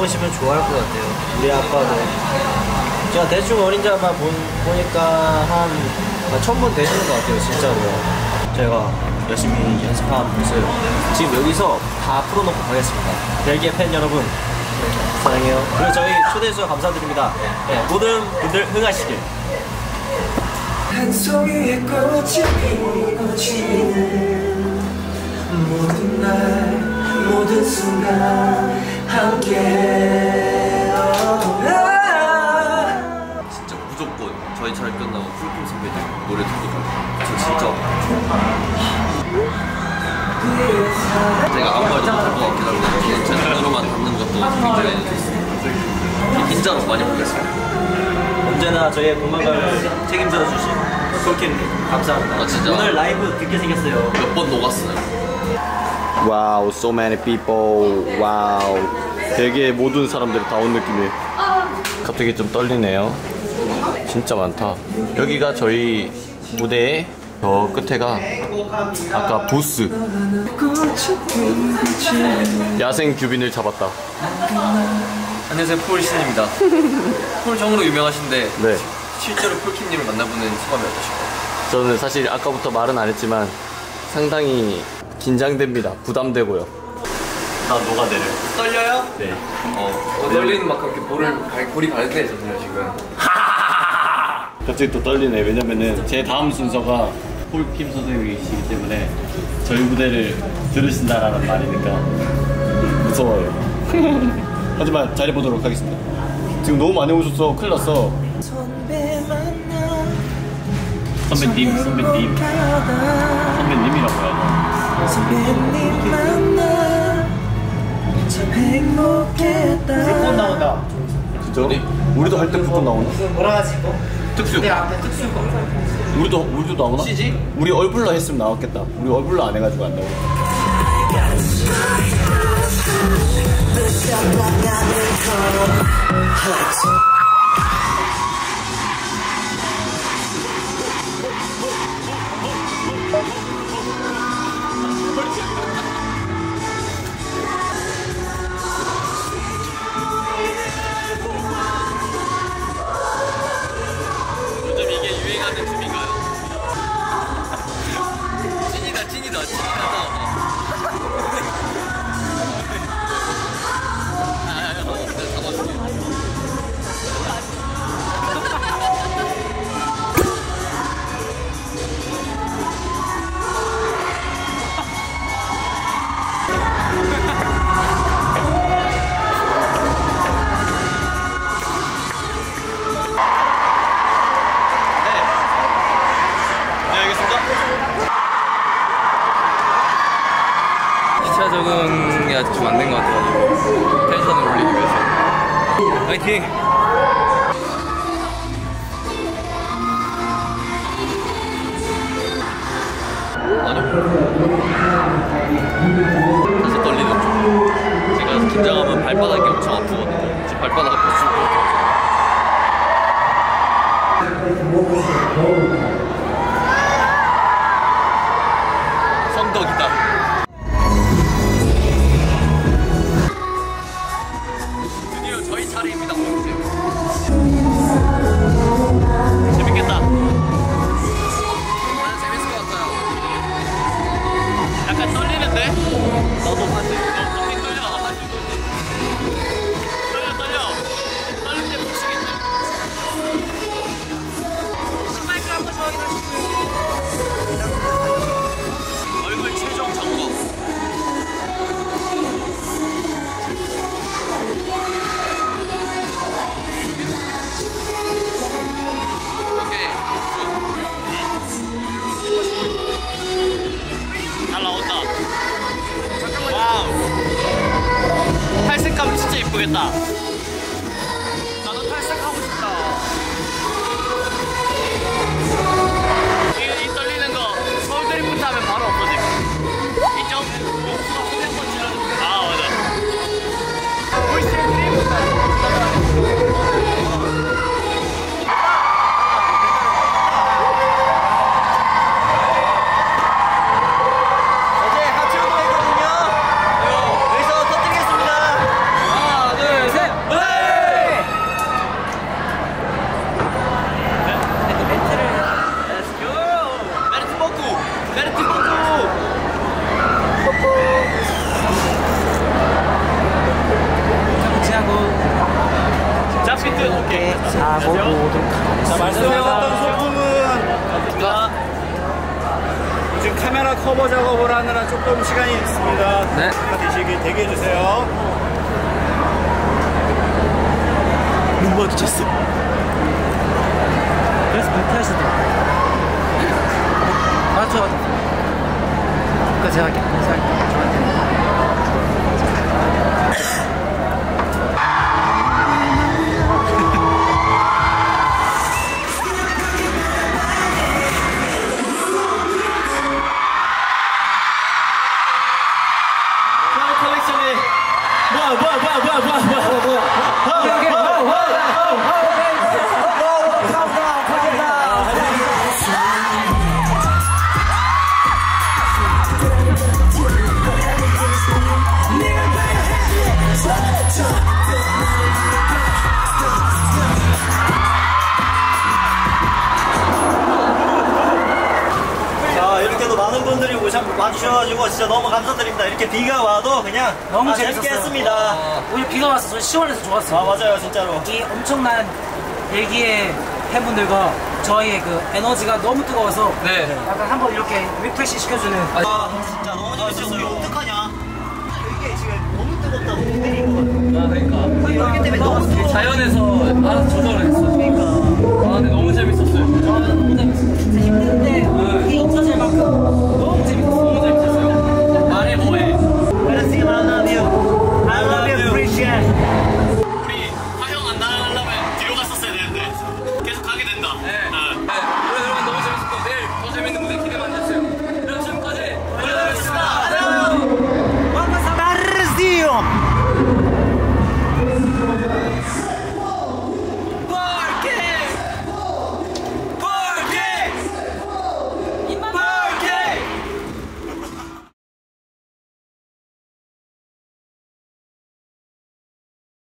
보시면 좋아할 것 같아요. 우리 아빠도. 제가 대충 어린 자만 본, 보니까 한 천번 되시는 것 같아요, 진짜로. 제가 열심히 연습한 모습 지금 여기서 다 풀어놓고 가겠습니다. 벨기에 팬 여러분, 사랑해요. 그리고 저희 초대해주셔서 감사드립니다. 네, 모든 분들 흥하시길. 한 송이의 꽃이 피고 지는 모든 날 모든 순간 함께 아. 진짜 무조건 저희 촬영 끝나고 쿨킴 선배님 노래 듣고 가요. 저 진짜 제가 아무 말도 못할 것 같긴 한데 그냥 제 눈으로만 담는 것도 굉장히 좋습니다. 긴장을 많이 보겠습니다. 언제나 저희의 건강을 책임져 주신 솔킴님 감사합니다. 아, 진짜. 오늘 라이브 듣게 생겼어요. 몇 번 녹았어요. wow, so many people. wow. 되게 모든 사람들이 다 온 느낌이에요. 갑자기 좀 떨리네요. 진짜 많다. 여기가 저희 무대의 저 끝에가 아까 부스. 야생 규빈을 잡았다. 안녕하세요 폴신입니다. 폴정으로 유명하신데 네. 실제로 폴킴님을 만나보는 소감이 어떠실까요? 저는 사실 아까부터 말은 안 했지만 상당히 긴장됩니다. 부담되고요. 나 녹아내려. 떨려요? 네. 어, 떨리는 만큼 이렇게 볼을 갈- 볼이 발대해졌네요 지금. 갑자기 또 떨리네. 왜냐면은 제 다음 순서가 폴킴 선생님이시기 때문에 저희 무대를 들으신다라는 말이니까 무서워요. 하지만 잘해보도록 하겠습니다. 지금 너무 많이 오셔서 큰일 났어. 선배 선배님, 선배님, 선배님이라고 해야죠. 선배님 만나 참 행복했다 나온다. 진짜? 우리도 할때 무조건 나오나? 뭐라 하지 이거? 특수. 우리도 우리도 나오나? CG? 우리 얼굴로 했으면 나왔겠다. 우리 얼굴로 안 해가지고 안 나오고. 시차 적응이 아직 좀 안 된 것 같아가지고 텐션을 올리기 위해서 화이팅! 아니요 사실 떨리는 중 제가 긴장하면 발바닥이 엄청 아프거든요 지금 발바닥 아파 죽을 것 성덕이다. with us. 커버 작업을 하느라 조금 시간이 있습니다. 네. 드시길 대기해주세요. 눈 마주쳤어. 그래서 그렇게 하시더라고요. 맞죠? 그 제가 할게요. 제가 할게요. 저한테. 와주셔가지고 진짜 너무 감사드립니다. 이렇게 비가 와도 그냥 너무 아, 재밌게 재밌었어요. 했습니다. 오늘 비가 와서 저 시원해서 좋았어요. 아 맞아요 진짜로. 이 엄청난 열기의 팬분들과 저희의 그 에너지가 너무 뜨거워서 네. 약간 한번 이렇게 refresh 시켜주는 아 진짜 너무 재밌었어. 이거 어떡하냐? 이게 지금 너무 뜨겁다고 못 내린 것 같아. 아, 그러니까. 여기 때문에 너무 뜨거워. 자연에서 알아서 조절을 했어.